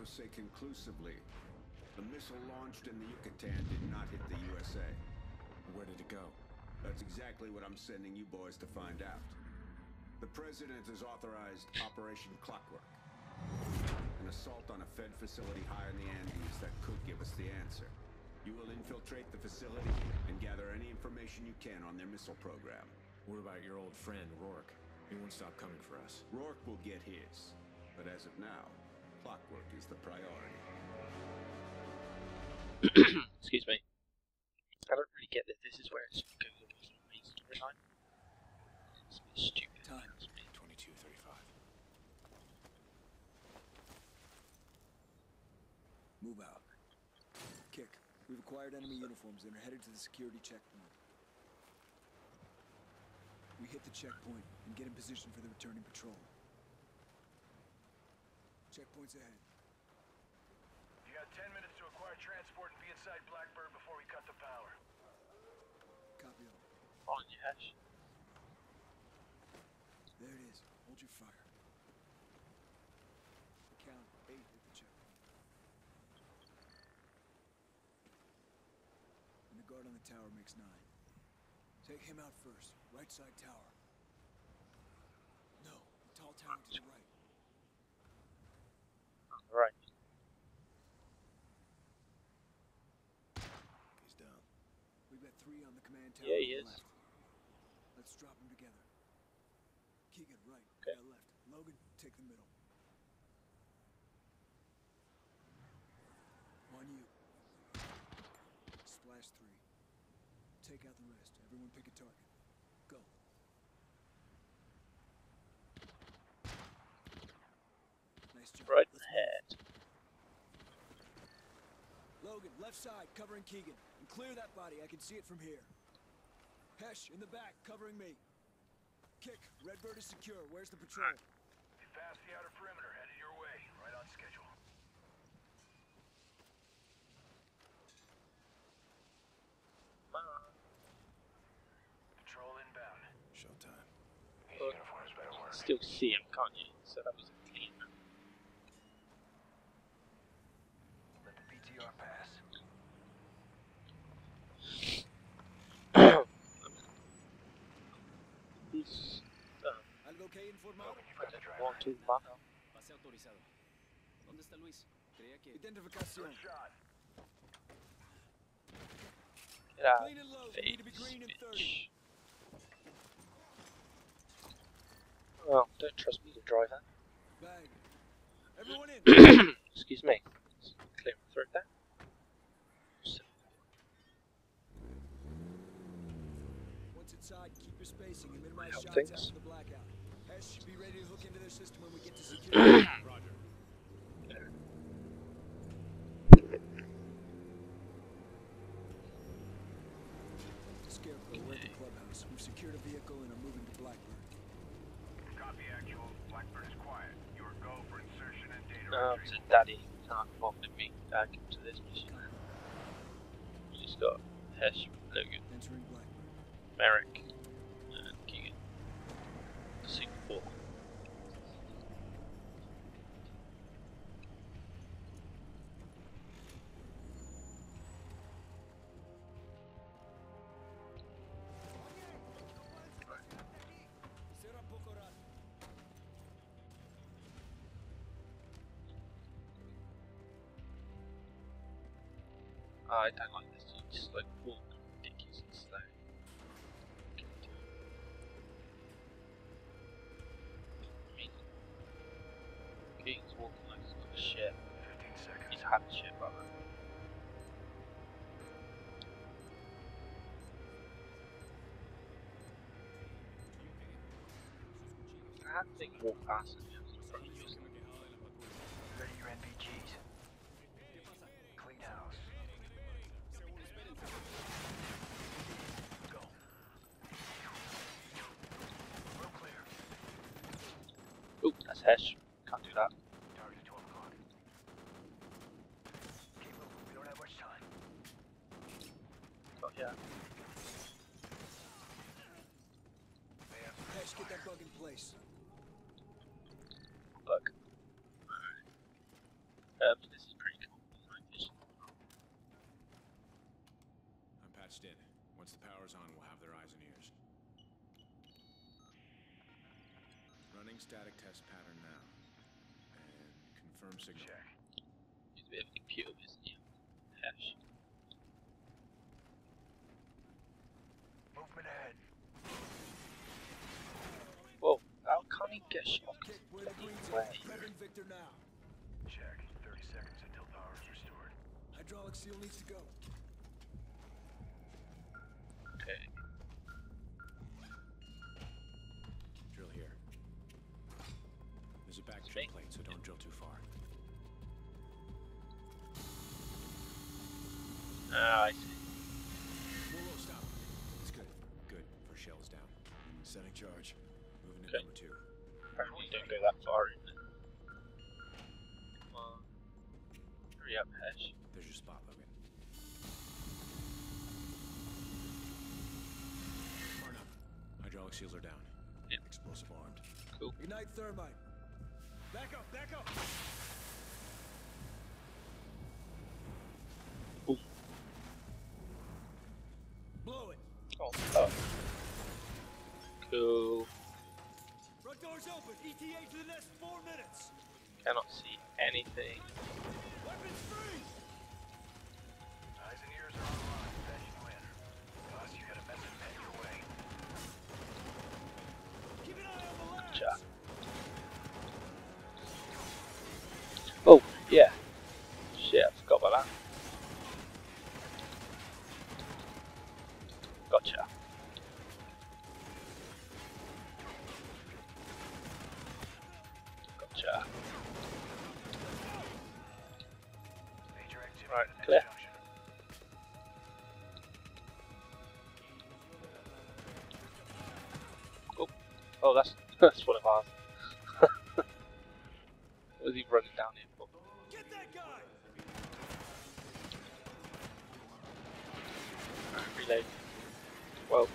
to say conclusively. The missile launched in the Yucatan did not hit the USA. Where did it go? That's exactly what I'm sending you boys to find out. The President has authorized Operation Clockwork. An assault on a Fed facility high in the Andes that could give us the answer. You will infiltrate the facility and gather any information you can on their missile program. What about your old friend, Rorke? He won't stop coming for us. Rorke will get his. But as of now, Clockwork is the priority. Excuse me. I don't really get this. this is where it's goes on with the main storyline. It's a bit stupid. Time. It's me. 2235. Move out. Kick. We've acquired enemy uniforms and are headed to the security checkpoint. We hit the checkpoint and get in position for the returning patrol. Checkpoint's ahead. You got 10 minutes to acquire transport and be inside Blackbird before we cut the power. Copy all. On your hash. There it is. Hold your fire. Count eight at the checkpoint. And the guard on the tower makes nine. Take him out first. Right side tower. No, the tall tower to the right. Right. He's down. We've got three on the command tower Yeah, he is. left. Let's drop them together. Keegan, right. Okay. Mel left. Logan, take the middle. On you. Splash three. Take out the rest. Everyone pick a target. Go. Nice job. Right in the head. Logan, left side, covering Keegan. And clear that body. I can see it from here. Hesh, in the back, covering me. Kick. Redbird is secure. Where's the patrol? You passed the outer perimeter, headed your way. Right on schedule. Patrol inbound. Showtime. These Look. uniforms better work. Still see him, can't you? So that was a clean. Let the PTR pass. He's uh, Algo que informar? Logan, you've got the driver. want to back. Pase autorizado. ¿Dónde está Luis? Creía que... Identificación. Get out. Clean and load. We need to be Face, green in 30. bitch. Well, don't trust me to drive that. Bang. Everyone in. Excuse me. Clear my throat there. Once inside, keep your spacing and minimize Help shots things. after the Mm-hmm. I don't like this. You just like walk ridiculously slow. I mean, Keegan's walking like he's got a shit. 15 seconds. He's had a shit, but I had to think walk past him. yeah, in front of you or That's Hesh. Can't do that. Yeah. Hesh, get that bug in place. Look. Um, this is pretty cool. I'm patched in. Once the power's on, we'll have their eyes and ears. Running static test pattern now. And confirm signal. Check. He's a bit of a isn't he? Hesh. Movement ahead. Whoa, how can he get shot? Kick, where the Bloody greens way. are. Covering Victor now. Check. 30 seconds until power is restored. Hydraulic seal needs to go. Ah, I see. Whoa, whoa, stop. It's good. Good. First shell is down. Setting charge. Moving to Okay. number two. Apparently don't go that far in it. Come on. Hurry up, Hesh. There's your spot, Logan. Far enough. Hydraulic seals are down. Yep. Explosive armed. Cool. Ignite thermite. Back up, back up. Door's open. ETA to the next four minutes. Cannot see anything. Weapons free. Right, at the next clear. junction. Oh, that's that's one of ours. what was he running down here for? Get that guy. Alright, reload. Well,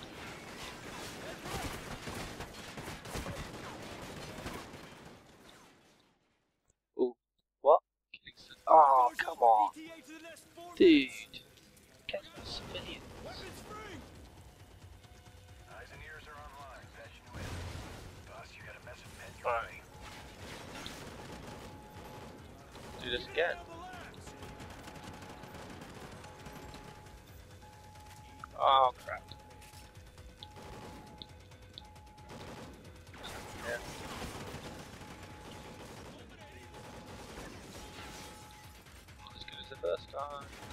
ooh, what? Oh, Door's come open. on, ETA to the next four dude. minutes. Get the civilians. Weapons free. Eyes and ears are online. Patching you in. Boss, you got a message head your Alright. Do this again. Oh crap. Yeah. Not as good the first time.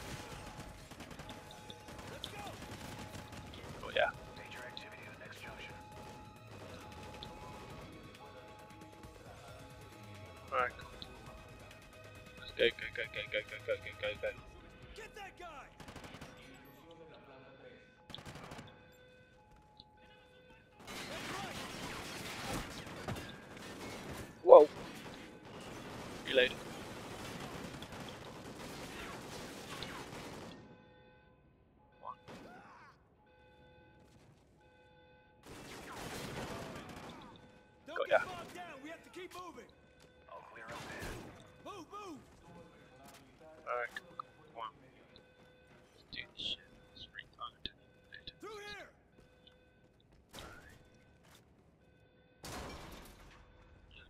Alright. Go, go, go, go, go, go, go, go, go, go.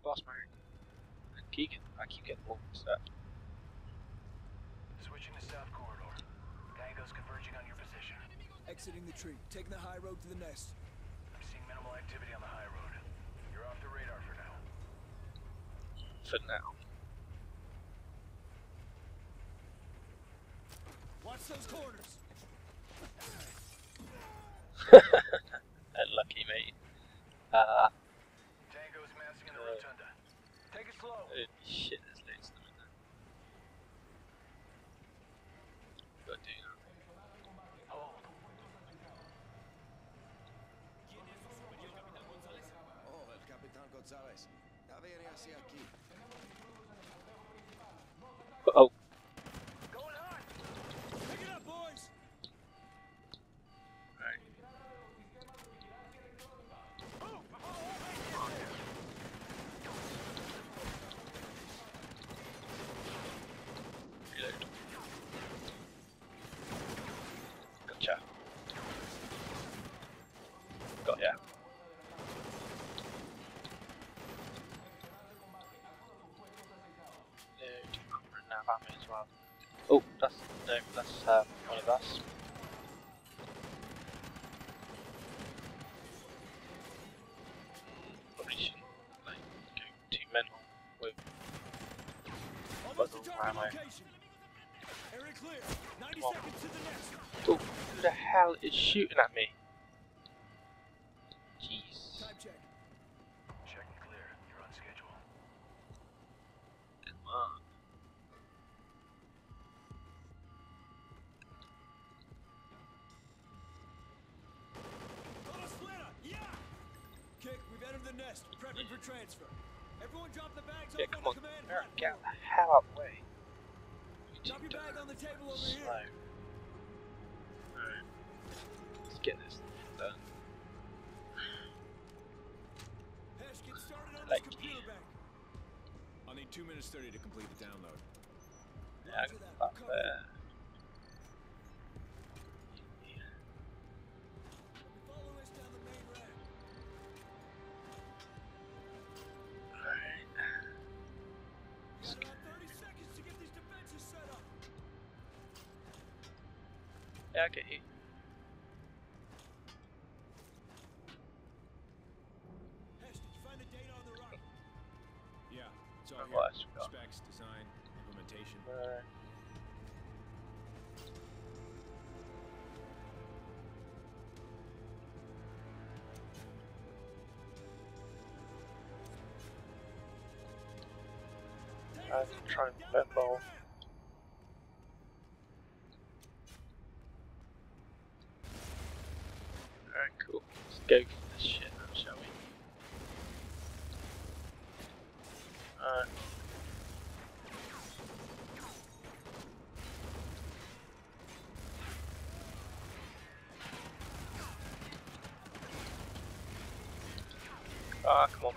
Boss man. And Keegan. I keep getting all mixed up. Switching to south corridor. Tango's converging on your position. Exiting the tree. Taking the high road to the nest. I'm seeing minimal activity on the high road. You're off the radar for now. For now. Watch those corners. lucky mate. Uh, Tango's massing in the Uh, rotunda. Take it slow. Holy shit, there's loads of them in there. Gotta do that. Oh, el Capitán González. Ya viene hacia aquí. Oh, that's no, that's um, one of us. Probably shouldn't like go too mental with Almost Bundle to target ammo. location. Area clear. 90 Come on. seconds to the next. Oh, who the hell is shooting at me? Nest. Prepping for transfer. Everyone drop the bags Yeah, off come on on. the command Eric, platform. get the hell out of the way. Drop your bag on the table over slow. here. Alright. Let's get this done. Hesh, get started on Like- this computer bank. I'll need 2 minutes 30 to complete the download. Yeah, I got that. that there. Yeah, Ah, come on.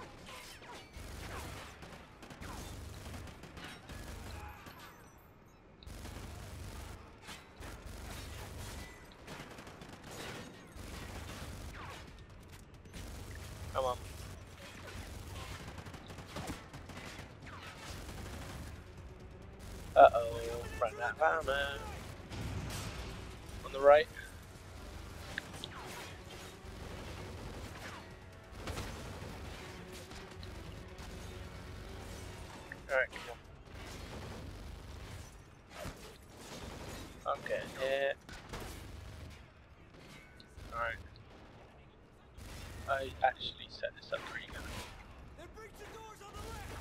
Come on. Uh oh, run of ammo. On the right. Alright, come on. Okay, here. Alright. I actually set this up pretty good. Then breach the doors on the left.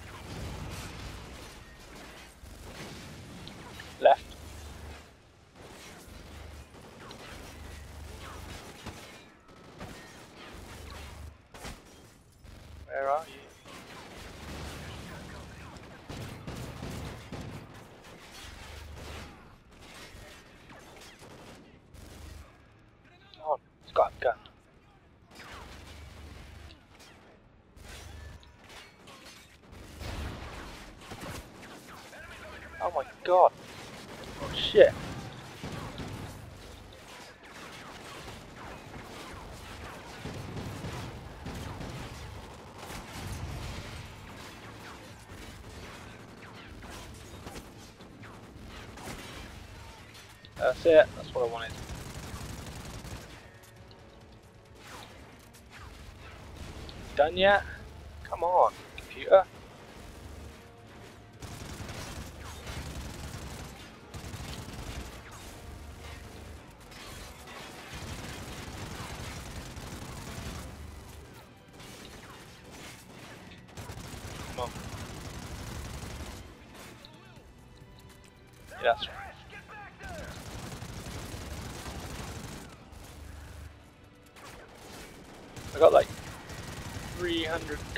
Left. Where are you? Come on, it's got a gun. Oh my god. Oh shit. That's it, that's what I wanted. Done yet? Come on, computer.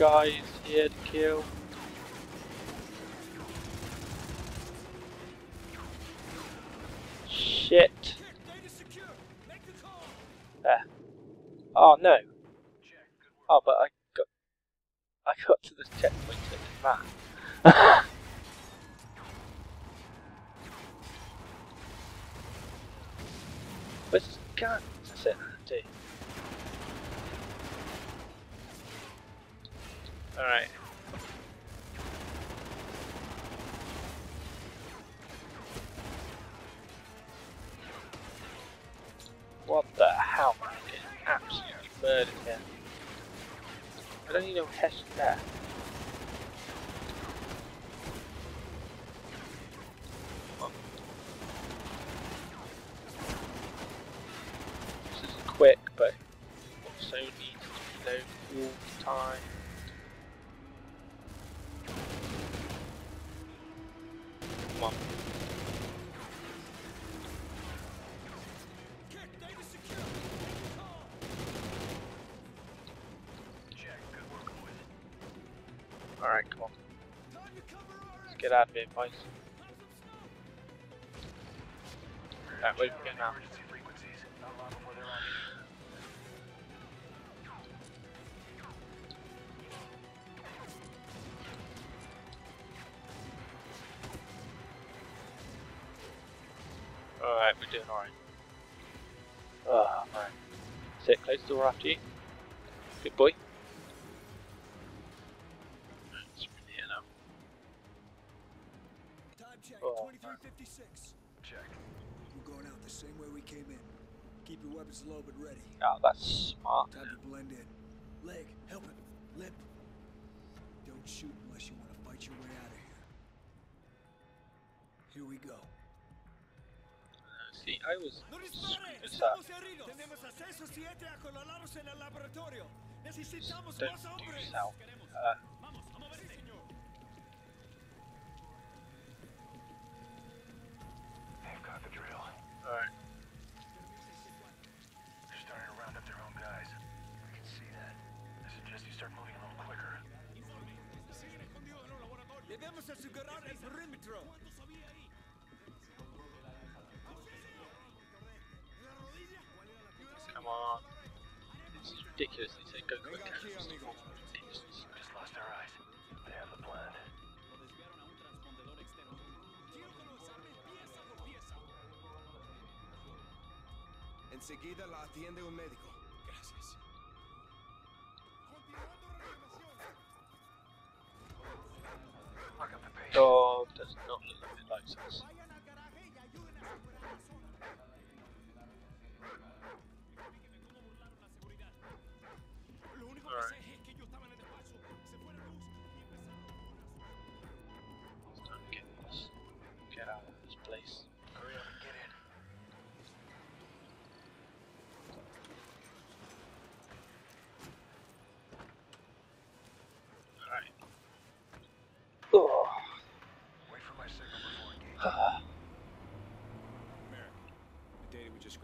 Guys here to kill. Shit. The. There. Oh no. Oh, but I got I got to the checkpoint and it ran. murdered here. I don't know Hesh is there. This is quick, but also needs to load all the time. Come on. Of. Alright, where we now? Emergency frequencies. Not long before they're on you. Uh, alright, we're doing alright. Oh, man. Sit close the door after you. Good boy. 356. Check. We're going out the same way we came in. Keep your weapons low but ready. Oh, that's smart. Time to blend in. Leg, help him. Lip. Don't shoot unless you want to fight your way out of here. Here we go. I was no dispare, estamos heridos. Tenemos acceso en el laboratorio. Necesitamos más hombres. Queremos. Uh, This is ridiculous. They say go quicker. aquí, It's Just lost our eyes. They have the plan. Enseguida la atiende un médico.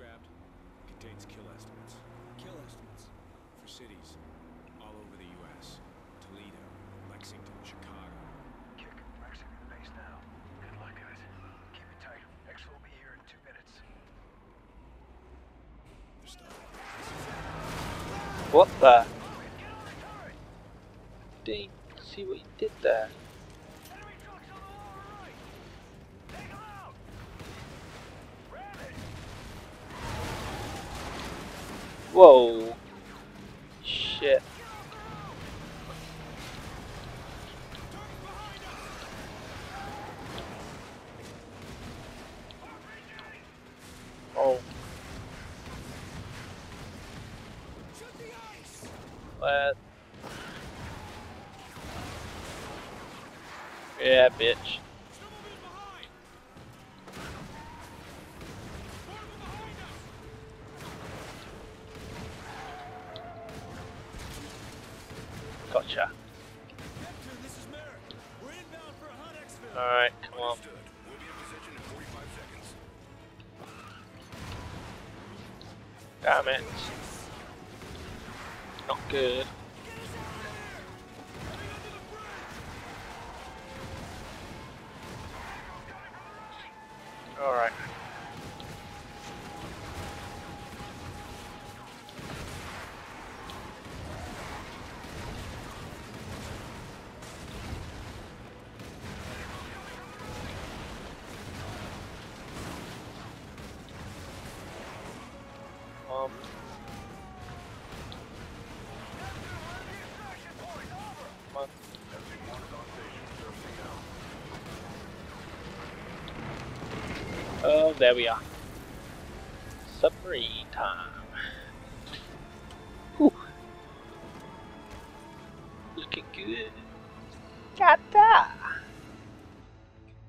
Data we just grabbed contains kill estimates Kill estimates. for cities all over the U.S. Toledo, Lexington, Chicago. Kick. Maxing base now. Good luck, guys. Keep it tight. X will be here in two minutes. They're stopping. What the? Didn't see what he did there. Enemy trucks on the lower right! Take them out! Ram it! Whoa. Shit. Oh. Where? Yeah, bitch. Um. Oh, there we are.